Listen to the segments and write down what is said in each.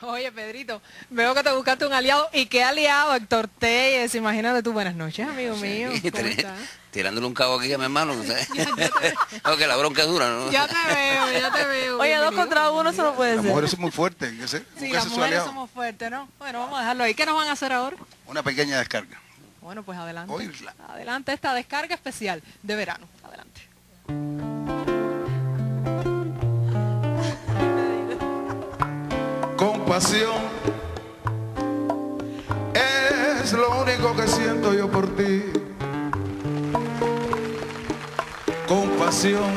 Oye, Pedrito, veo que te buscaste un aliado. ¿Y qué aliado, Héctor Telles? Imagínate tú, buenas noches, amigo mío. ¿Cómo estás? Tirándole un cabo aquí a mi hermano, no sé. que la bronca es dura, ¿no? Ya te veo, ya te veo. Oye, dos contra uno eso no puede Las ser. mujeres son muy fuertes. ¿qué sé? Sí, ¿Qué las mujeres somos fuertes, ¿no? Bueno, vamos a dejarlo ahí. ¿Qué nos van a hacer ahora? Una pequeña descarga. Bueno, pues adelante. Oírla. Adelante esta descarga especial de verano. Adelante. Compasión es lo único que siento yo por ti. Compasión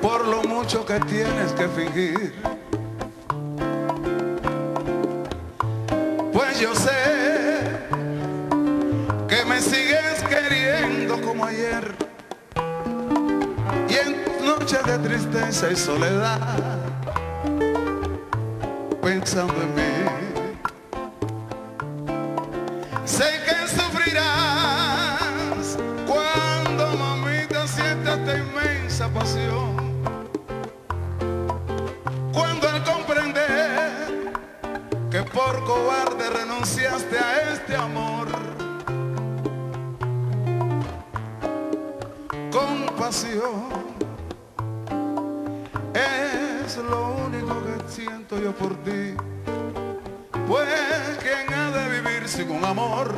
por lo mucho que tienes que fingir. Pues yo sé que me sigues queriendo como ayer. Y en noches de tristeza y soledad mí. Sé que sufrirás cuando mamita sientas esta inmensa pasión. Cuando al comprender que por cobarde renunciaste a este amor. Compasión es lo siento yo por ti. Pues quien ha de vivir sin un amor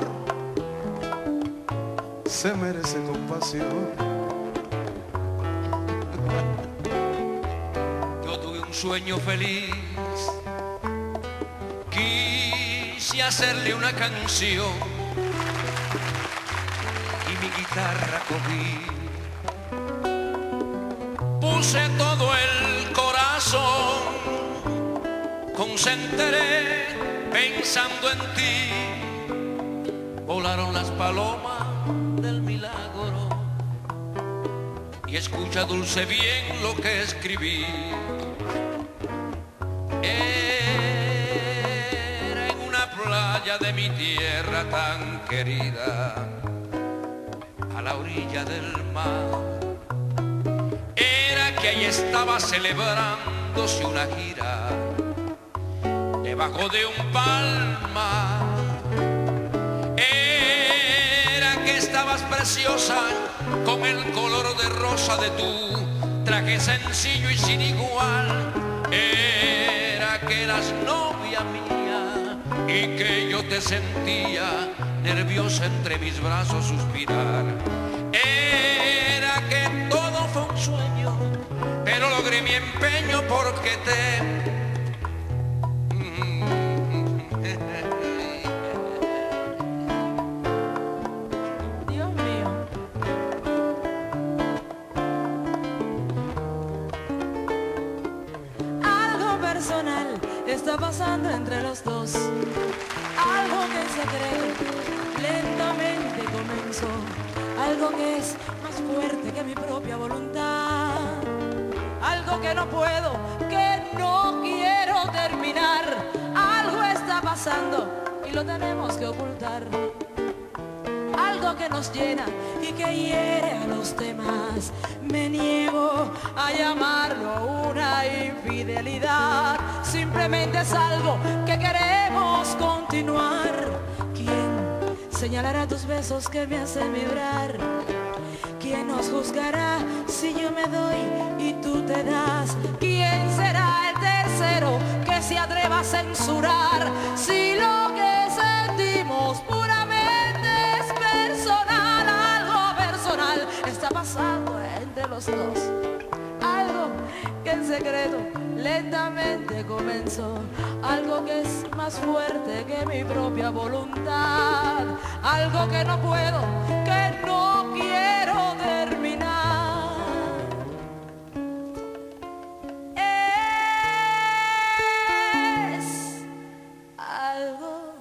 se merece compasión. Yo tuve un sueño feliz, quise hacerle una canción y mi guitarra cogí. Puse todo el corazón, concentré pensando en ti. Volaron las palomas del milagro y escucha dulce bien lo que escribí. Era en una playa de mi tierra tan querida, a la orilla del mar. Era que ahí estaba celebrándose una gira, debajo de un palma. Era que estabas preciosa con el color de rosa de tu traje sencillo y sin igual. Era que eras novia mía y que yo te sentía nerviosa entre mis brazos suspirar. Era que todo fue un sueño, pero logré mi empeño porque te está pasando entre los dos. Algo que en secreto lentamente comenzó. Algo que es más fuerte que mi propia voluntad. Algo que no puedo, que no quiero terminar. Algo está pasando y lo tenemos que ocultar que nos llena y que hiere a los demás. Me niego a llamarlo una infidelidad, simplemente es algo que queremos continuar. ¿Quién señalará tus besos que me hacen vibrar? ¿Quién nos juzgará si yo me doy y tú te das? ¿Quién será el tercero que se atreva a censurar si Algo que en secreto lentamente comenzó. Algo que es más fuerte que mi propia voluntad. Algo que no puedo, que no quiero terminar. Es algo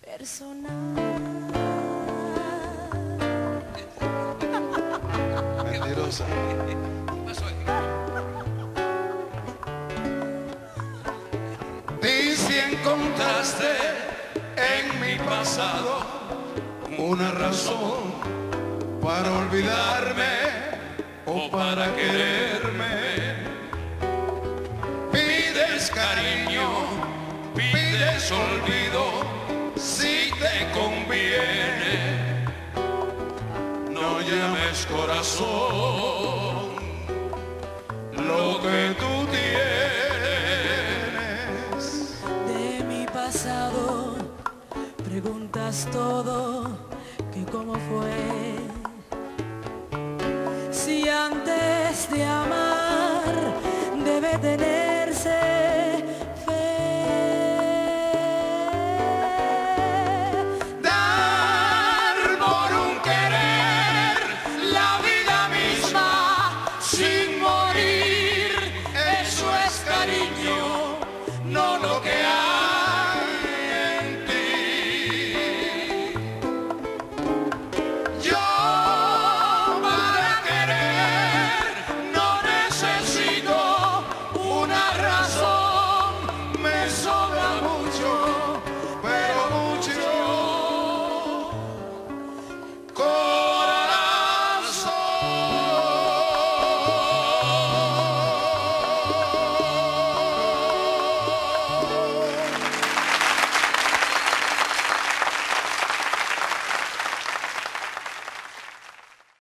personal. cosa. Encontraste en mi pasado una razón para olvidarme o para quererme. Pides cariño, pides olvido, si te conviene. Llames corazón lo que tú tienes. De mi pasado preguntas todo, que cómo fue. Si antes de